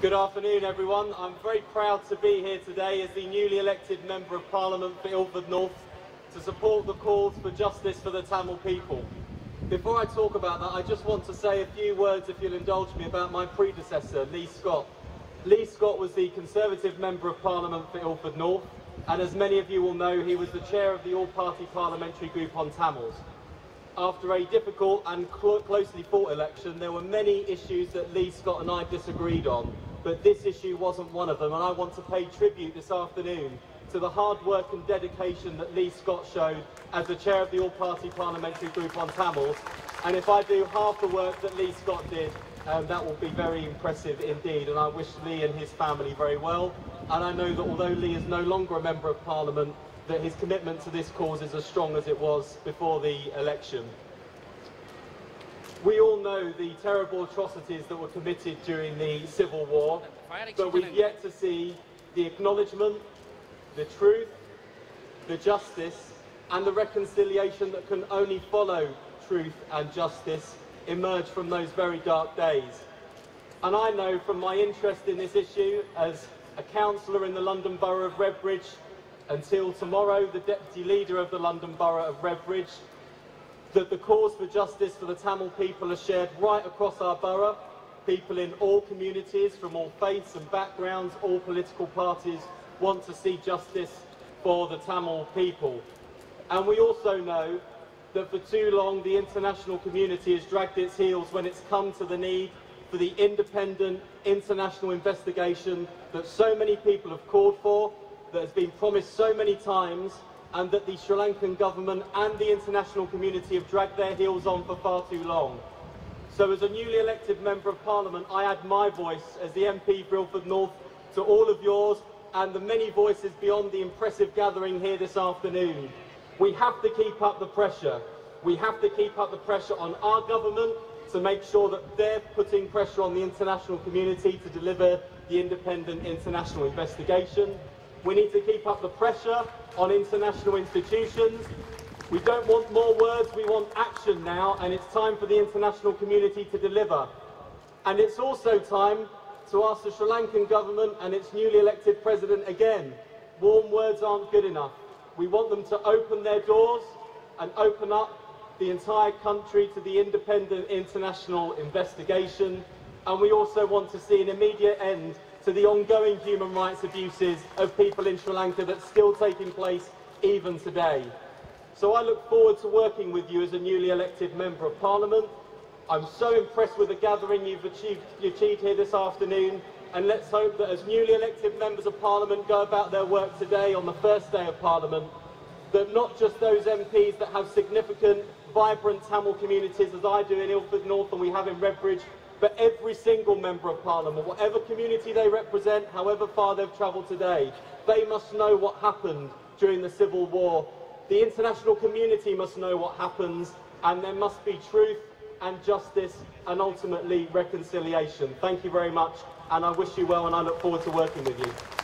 Good afternoon, everyone. I'm very proud to be here today as the newly elected Member of Parliament for Ilford North to support the cause for justice for the Tamil people. Before I talk about that, I just want to say a few words, if you'll indulge me, about my predecessor, Lee Scott. Lee Scott was the Conservative Member of Parliament for Ilford North, and as many of you will know, he was the chair of the all-party parliamentary group on Tamils. After a difficult and cl closely fought election, there were many issues that Lee Scott and I disagreed on, but this issue wasn't one of them, and I want to pay tribute this afternoon to the hard work and dedication that Lee Scott showed as the chair of the all-party parliamentary group on Tamils. And if I do half the work that Lee Scott did, um, that will be very impressive indeed. And I wish Lee and his family very well. And I know that although Lee is no longer a member of parliament, that his commitment to this cause is as strong as it was before the election. We all know the terrible atrocities that were committed during the Civil War, but we've yet to see the acknowledgement, the truth, the justice, and the reconciliation that can only follow truth and justice emerge from those very dark days. And I know from my interest in this issue as a councillor in the London Borough of Redbridge until tomorrow the Deputy Leader of the London Borough of Redbridge that the cause for justice for the Tamil people is shared right across our borough. People in all communities, from all faiths and backgrounds, all political parties, want to see justice for the Tamil people. And we also know that for too long the international community has dragged its heels when it's come to the need for the independent international investigation that so many people have called for, that has been promised so many times, and that the Sri Lankan government and the international community have dragged their heels on for far too long. So as a newly elected Member of Parliament, I add my voice as the MP for Ilford North to all of yours and the many voices beyond the impressive gathering here this afternoon. We have to keep up the pressure. We have to keep up the pressure on our government to make sure that they're putting pressure on the international community to deliver the independent international investigation. We need to keep up the pressure on international institutions. We don't want more words, we want action now, and it's time for the international community to deliver. And it's also time to ask the Sri Lankan government and its newly elected president again. Warm words aren't good enough. We want them to open their doors and open up the entire country to the independent international investigation. And we also want to see an immediate end to the ongoing human rights abuses of people in Sri Lanka that's still taking place even today. So I look forward to working with you as a newly elected Member of Parliament. I'm so impressed with the gathering you've achieved, you achieved here this afternoon and let's hope that as newly elected Members of Parliament go about their work today on the first day of Parliament, that not just those MPs that have significant, vibrant Tamil communities as I do in Ilford North and we have in Redbridge but every single member of parliament, whatever community they represent, however far they've travelled today, they must know what happened during the Civil War. The international community must know what happens, and there must be truth and justice and ultimately reconciliation. Thank you very much, and I wish you well, and I look forward to working with you.